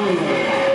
Amém.